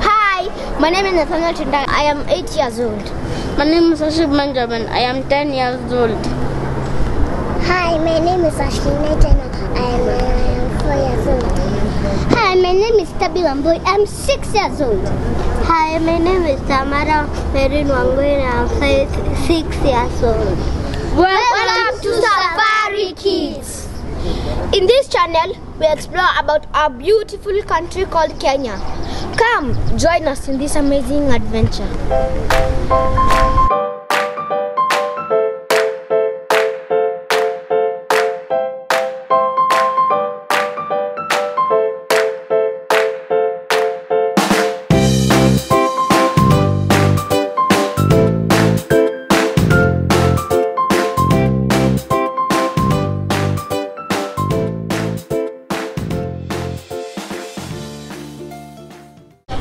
Hi, my name is Nathaniel Chinda. I am 8 years old. My name is Ashib Benjamin. I am 10 years old. Hi, my name is Ashlina Jana. I am, am four years old. Hi, my name is Tabi Wamboy. I'm 6 years old. Hi, my name is Tamara Merin Wangwe and I'm five, six years old. Welcome to Safari Kids. In this channel, we explore about our beautiful country called Kenya. Come, join us in this amazing adventure.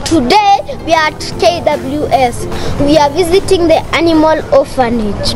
Today we are at KWS. We are visiting the animal orphanage.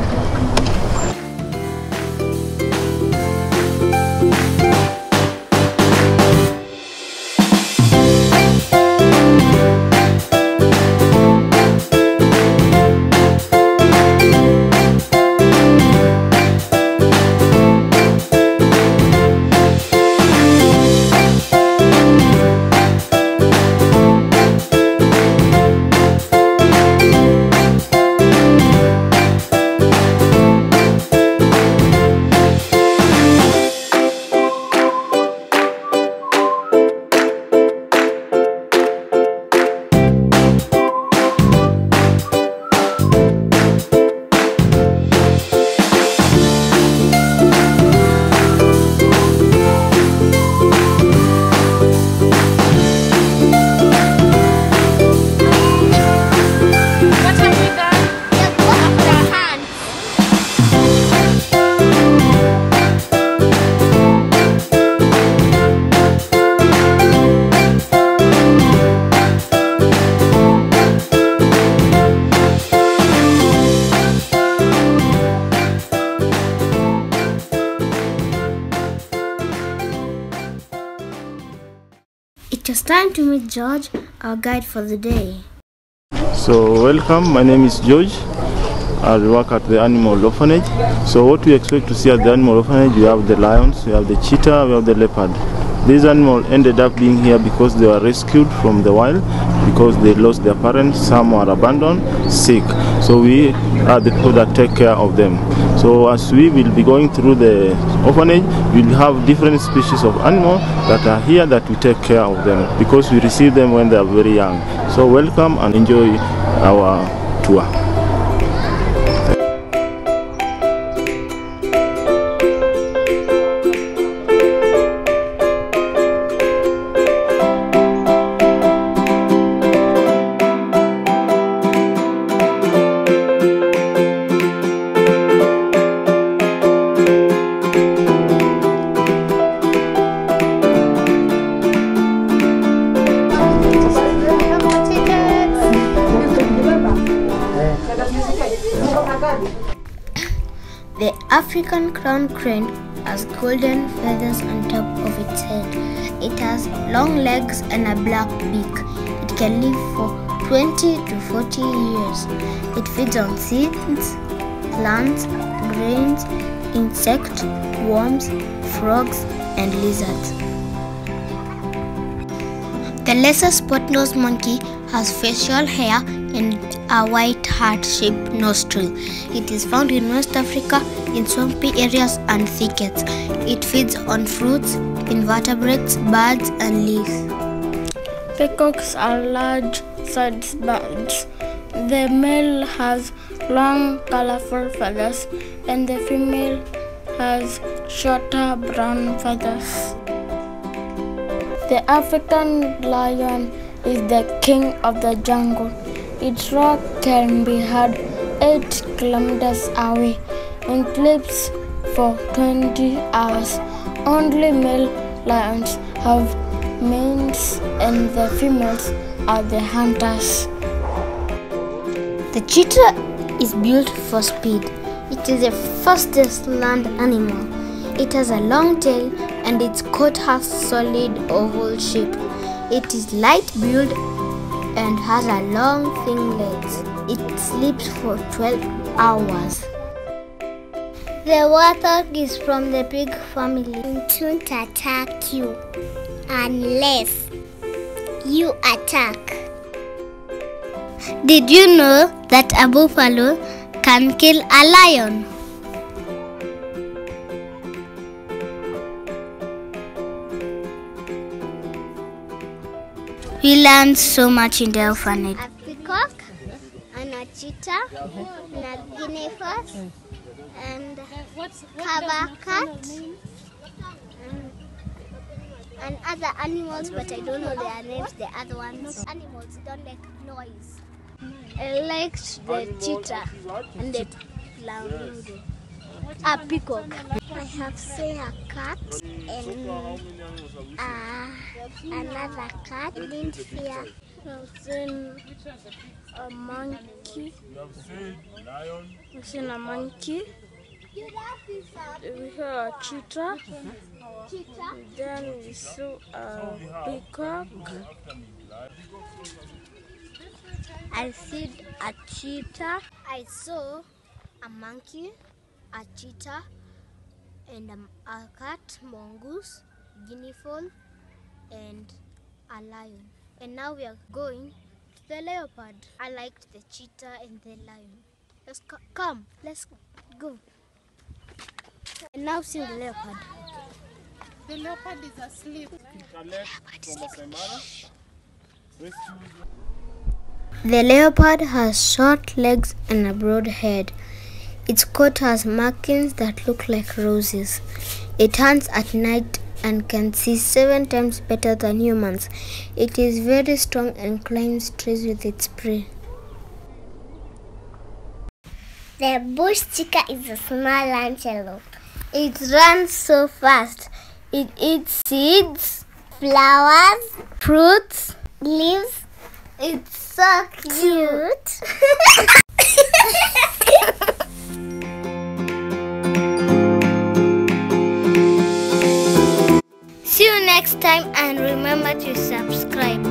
Is time to meet George, our guide for the day. So welcome, my name is George. I work at the animal orphanage. So what we expect to see at the animal orphanage, we have the lions, we have the cheetah, we have the leopard. These animals ended up being here because they were rescued from the wild, because they lost their parents, some were abandoned, sick. So we are the people that take care of them. So as we will be going through the orphanage, we'll have different species of animals that are here that we take care of them because we receive them when they are very young. So welcome and enjoy our tour. The African crown crane has golden feathers on top of its head. It has long legs and a black beak. It can live for 20 to 40 years. It feeds on seeds, plants, grains, insects, worms, frogs, and lizards. The lesser spot-nosed monkey has facial hair and a white heart-shaped nostril. It is found in West Africa in swampy areas and thickets. It feeds on fruits, invertebrates, birds, and leaves. Peacocks are large-sized birds. The male has long, colorful feathers, and the female has shorter brown feathers. The African lion is the king of the jungle. Its roar can be heard 8 kilometers away and clips for 20 hours. Only male lions have manes and the females are the hunters. The cheetah is built for speed. It is the fastest land animal. It has a long tail and its coat has solid oval shape. It is light built and has a long thin legs. It sleeps for 12 hours. The warthog is from the pig family. It won't attack you unless you attack. Did you know that a buffalo can kill a lion? We learned so much in the orphanage. A peacock and a cheetah and a guinea fowl and cover cat and other animals, but I don't know their names. The other ones, animals don't like noise. I liked the cheetah and the flamingo. A peacock. I have seen a cat and uh, another cat. Didn't fear. I've seen a monkey. I've seen a monkey. We saw a cheetah. Then we saw a peacock. I see a cheetah. I saw a monkey, a cheetah, and a, a cat, mongoose, guinea fowl, and a lion. And now we are going to the leopard. I liked the cheetah and the lion. Let's co- come. Let's go. And now see the leopard. The leopard is asleep. The leopard has short legs and a broad head. Its coat has markings that look like roses. It hunts at night and can see seven times better than humans. It is very strong and climbs trees with its prey. The bush chica is a small antelope. It runs so fast. It eats seeds, flowers, fruits, leaves. It's so cute. time and remember to subscribe.